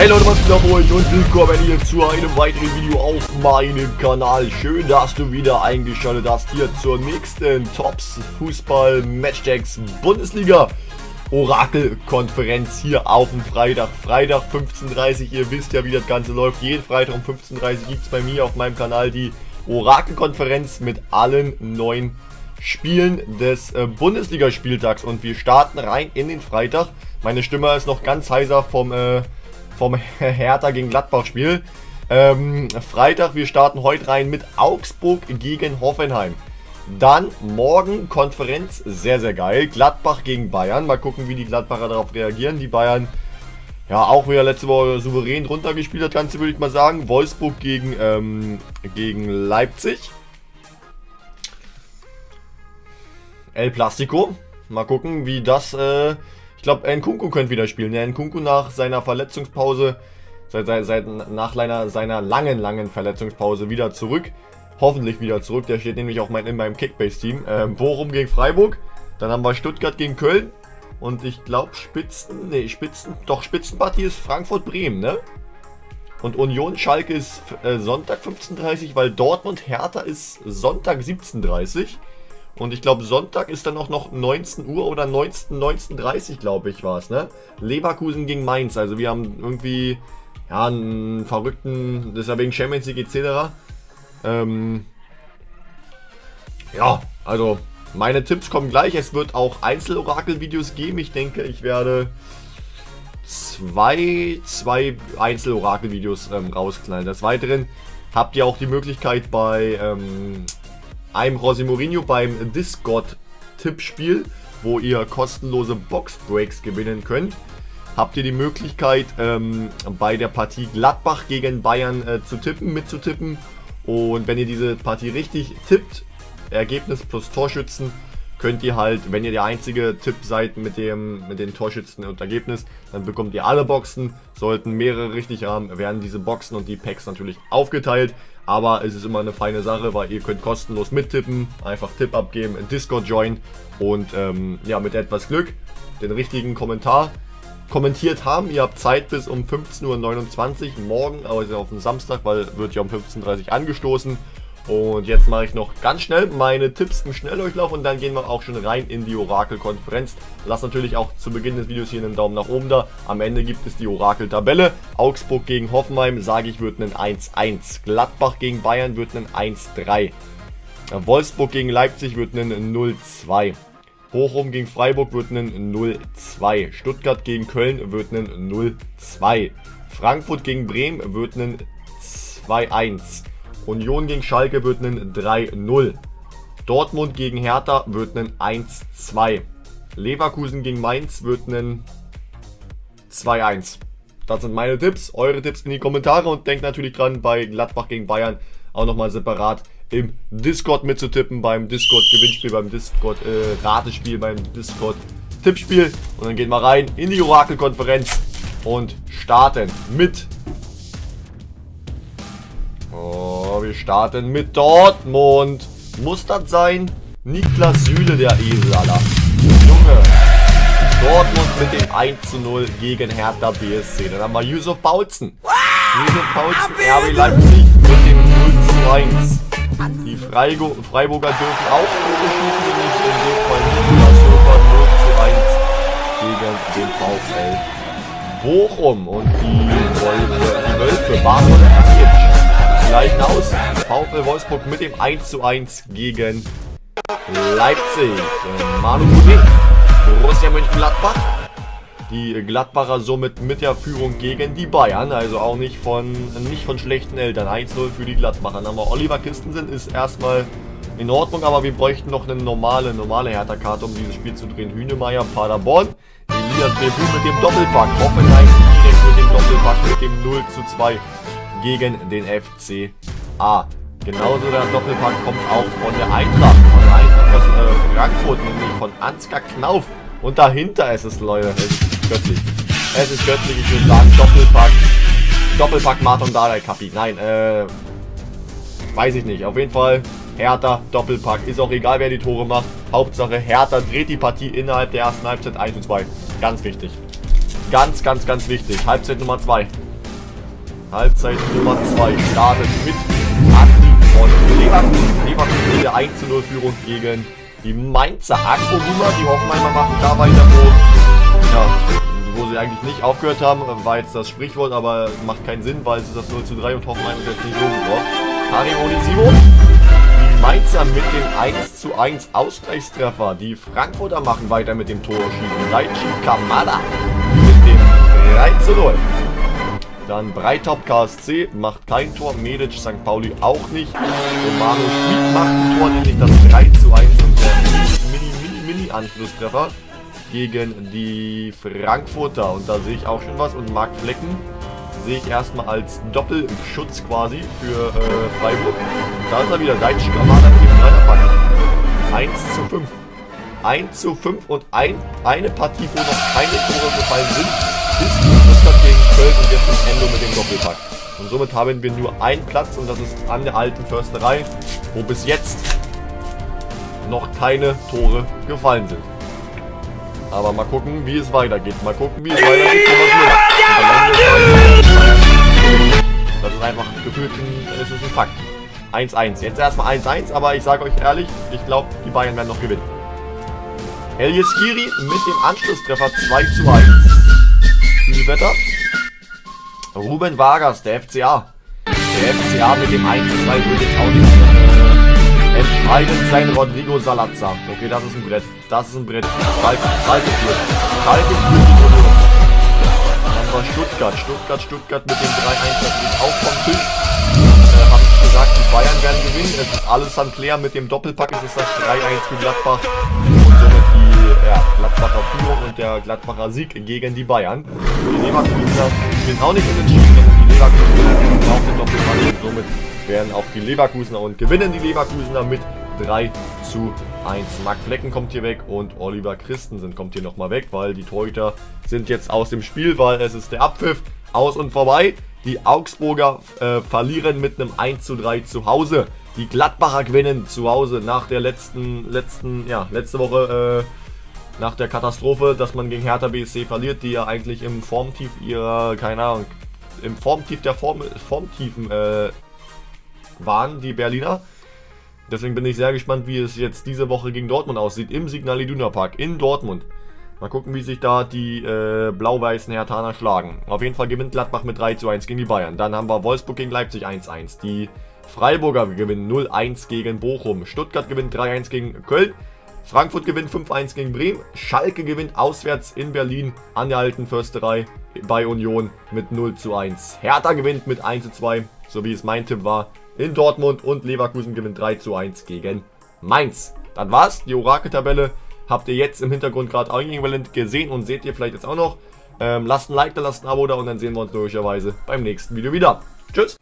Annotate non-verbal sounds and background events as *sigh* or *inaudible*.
Hey Leute, was geht ab euch und willkommen hier zu einem weiteren Video auf meinem Kanal. Schön, dass du wieder eingeschaltet hast hier zur nächsten Tops Fußball Matchdags Bundesliga Orakelkonferenz hier auf dem Freitag. Freitag 15.30 Uhr, ihr wisst ja wie das Ganze läuft. Jeden Freitag um 15.30 Uhr gibt es bei mir auf meinem Kanal die Orakelkonferenz mit allen neuen Spielen des äh, Bundesligaspieltags und wir starten rein in den Freitag. Meine Stimme ist noch ganz heiser vom äh, vom *laughs* Hertha gegen Gladbach Spiel. Ähm, Freitag, wir starten heute rein mit Augsburg gegen Hoffenheim. Dann morgen Konferenz, sehr, sehr geil. Gladbach gegen Bayern. Mal gucken, wie die Gladbacher darauf reagieren. Die Bayern, ja, auch wieder letzte Woche souverän runtergespielt, das Ganze würde ich mal sagen. Wolfsburg gegen, ähm, gegen Leipzig. El Plastico. Mal gucken, wie das äh, ich glaube, Nkunku könnte wieder spielen. Ja, Nkunku nach seiner Verletzungspause, seit, seit, seit nach seiner, seiner langen, langen Verletzungspause wieder zurück. Hoffentlich wieder zurück. Der steht nämlich auch mein, in meinem Kickbase-Team. Ähm, Bochum gegen Freiburg. Dann haben wir Stuttgart gegen Köln. Und ich glaube Spitzen, nee, Spitzen, doch Spitzenpartie ist Frankfurt-Bremen, ne? Und Union Schalke ist äh, Sonntag 15.30 weil Dortmund Hertha ist Sonntag 17.30 und ich glaube, Sonntag ist dann auch noch 19 Uhr oder 19, 19.30 glaube ich, war es, ne? Leverkusen gegen Mainz. Also wir haben irgendwie, ja, einen verrückten, das ist ja wegen Champions League etc. Ähm, ja, also meine Tipps kommen gleich. Es wird auch Einzelorakel-Videos geben. Ich denke, ich werde zwei, zwei Einzelorakel-Videos ähm, rausknallen. Des Weiteren habt ihr auch die Möglichkeit bei ähm, einem José Mourinho beim Discord-Tippspiel, wo ihr kostenlose Box-Breaks gewinnen könnt. Habt ihr die Möglichkeit, ähm, bei der Partie Gladbach gegen Bayern äh, zu tippen, mitzutippen. Und wenn ihr diese Partie richtig tippt, Ergebnis plus Torschützen, könnt ihr halt, wenn ihr der einzige Tipp seid mit dem mit den Torschützen und Ergebnis, dann bekommt ihr alle Boxen. Sollten mehrere richtig haben, werden diese Boxen und die Packs natürlich aufgeteilt. Aber es ist immer eine feine Sache, weil ihr könnt kostenlos mittippen, einfach Tipp abgeben, in Discord joinen und ähm, ja, mit etwas Glück den richtigen Kommentar kommentiert haben. Ihr habt Zeit bis um 15.29 Uhr morgen, also auf den Samstag, weil wird ja um 15.30 Uhr angestoßen. Und jetzt mache ich noch ganz schnell meine Tipps im Schnelldurchlauf und dann gehen wir auch schon rein in die Orakel-Konferenz. Lasst natürlich auch zu Beginn des Videos hier einen Daumen nach oben da. Am Ende gibt es die Orakel-Tabelle. Augsburg gegen Hoffenheim, sage ich, wird ein 1-1. Gladbach gegen Bayern wird ein 1-3. Wolfsburg gegen Leipzig wird ein 0-2. Bochum gegen Freiburg wird ein 0-2. Stuttgart gegen Köln wird ein 0-2. Frankfurt gegen Bremen wird ein 2-1. Union gegen Schalke wird ein 3-0. Dortmund gegen Hertha wird ein 1-2. Leverkusen gegen Mainz wird ein 2-1. Das sind meine Tipps. Eure Tipps in die Kommentare und denkt natürlich dran, bei Gladbach gegen Bayern auch nochmal separat im Discord mitzutippen, beim Discord-Gewinnspiel, beim Discord-Ratespiel, beim Discord-Tippspiel. Und dann gehen wir rein in die Orakel-Konferenz und starten mit wir starten mit Dortmund. Muss das sein? Niklas Süle, der Esel, Alter. Junge. Dortmund mit dem 1 zu 0 gegen Hertha BSC. Dann haben wir Yusuf Bautzen. Yusuf Bautzen, RB Leipzig mit dem 0 zu 1. Die Freigo Freiburger dürfen auch schießen, nämlich in dem Fall Niklas Höfer 0 zu 1 gegen den VfL Bochum. Und die Wölfe, die Wölfe Barton gleichen aus. VfL Wolfsburg mit dem 1 zu 1 gegen Leipzig. Manu Mutin, Borussia Mönchengladbach. Die Gladbacher somit mit der Führung gegen die Bayern, also auch nicht von, nicht von schlechten Eltern. 1-0 für die Gladbacher. Dann haben wir Oliver Christensen, ist erstmal in Ordnung, aber wir bräuchten noch eine normale, normale Hertha-Karte, um dieses Spiel zu drehen. Hünemeyer, Paderborn, Elias Bebu mit dem Doppelpack, Hoffenheim direkt mit dem Doppelpack mit dem 0 zu 2 gegen den FCA. Genauso der Doppelpack kommt auch von der Eintracht, von der Eintracht aus äh, Frankfurt, nämlich von Ansgar Knauf. Und dahinter ist es, Leute, es ist göttlich. Es ist göttlich, ich würde sagen, Doppelpack, Doppelpack Martin Dardai Kapi. Nein, äh, weiß ich nicht. Auf jeden Fall Hertha, Doppelpack. Ist auch egal, wer die Tore macht. Hauptsache Hertha dreht die Partie innerhalb der ersten Halbzeit 1 und 2. Ganz wichtig. Ganz, ganz, ganz wichtig. Halbzeit Nummer 2. Halbzeit Nummer 2 startet mit Adi von Leverkusen. Leverkusen in der 1 0 Führung gegen die Mainzer Aquaguma. Die Hoffenheimer machen da weiter, wo, ja, wo sie eigentlich nicht aufgehört haben. War jetzt das Sprichwort, aber macht keinen Sinn, weil es ist das 0 zu 3 und Hoffenheim ist jetzt nicht so gut. Karim Onisivo. Die Mainzer mit dem 1 zu 1 Ausgleichstreffer. Die Frankfurter machen weiter mit dem Torschießen. Daichi Kamada mit dem 3 zu 0. Dann Breitop KSC macht kein Tor. Medic St. Pauli auch nicht. Romano Schmid macht ein Tor, nämlich das 3 zu 1 und der Mini-Mini-Mini-Anschlusstreffer gegen die Frankfurter. Und da sehe ich auch schon was. Und Marc Flecken sehe ich erstmal als Doppelschutz quasi für äh, Freiburg. Da ist er wieder. Deitsch Kamada mit dem Dreierpack. 1 zu 5. 1 zu 5 und ein, eine Partie, wo noch keine Tore gefallen sind, ist die Stuttgart gegen Köln und jetzt im Endo mit dem Doppelpack. Und somit haben wir nur einen Platz und das ist an der alten Försterei, wo bis jetzt noch keine Tore gefallen sind. Aber mal gucken, wie es weitergeht. Mal gucken, wie es weitergeht. Das ist einfach gefühlt ein, es ist ein Fakt. 1-1. Jetzt erstmal 1-1, aber ich sage euch ehrlich, ich glaube, die Bayern werden noch gewinnen. Elias Skiri mit dem Anschlusstreffer 2 zu 1. Spielwetter. Ruben Vargas, der FCA. Der FCA mit dem 1 zu 2 würde jetzt auch nicht entscheidend sein Rodrigo Salazar. Okay, das ist ein Brett. Das ist ein Brett. Schalke, Schalke führt. Schalke führt. Dann wir Stuttgart. Stuttgart, Stuttgart mit dem 3-1 natürlich auch vom Tisch. Äh, Habe ich gesagt, die Bayern werden gewinnen. Es ist alles an Claire mit dem Doppelpack. Es ist das 3-1 für Gladbach. Und somit die ja, Gladbacher Führung und der Gladbacher Sieg gegen die Bayern. Die Leverkusener sind auch nicht unentschieden, sondern die Leverkusener auch den Doppelpack. Und somit werden auch die Leverkusener und gewinnen die Leverkusener mit 3 zu 1. Marc Flecken kommt hier weg und Oliver Christensen kommt hier nochmal weg, weil die Torhüter sind jetzt aus dem Spiel, weil es ist der Abpfiff aus und vorbei. Die Augsburger äh, verlieren mit einem 1 zu 3 zu Hause. Die Gladbacher gewinnen zu Hause nach der letzten, letzten, ja, letzte Woche, äh, nach der Katastrophe, dass man gegen Hertha BSC verliert, die ja eigentlich im Formtief ihrer, keine Ahnung, im Formtief der Form, Formtiefen äh, waren, die Berliner. Deswegen bin ich sehr gespannt, wie es jetzt diese Woche gegen Dortmund aussieht. Im Signal Iduna Park in Dortmund. Mal gucken, wie sich da die äh, blau-weißen Hertaner schlagen. Auf jeden Fall gewinnt Gladbach mit 3 zu 1 gegen die Bayern. Dann haben wir Wolfsburg gegen Leipzig 1-1. Die Freiburger gewinnen 0-1 gegen Bochum. Stuttgart gewinnt 3-1 gegen Köln. Frankfurt gewinnt 5-1 gegen Bremen. Schalke gewinnt auswärts in Berlin an der alten Försterei bei Union mit 0 zu 1. Hertha gewinnt mit 1 zu 2, so wie es mein Tipp war, in Dortmund und Leverkusen gewinnt 3 zu 1 gegen Mainz. Dann war's, die Orakeltabelle habt ihr jetzt im Hintergrund gerade auch gesehen und seht ihr vielleicht jetzt auch noch. Ähm, lasst ein Like da, lasst ein Abo da und dann sehen wir uns logischerweise beim nächsten Video wieder. Tschüss!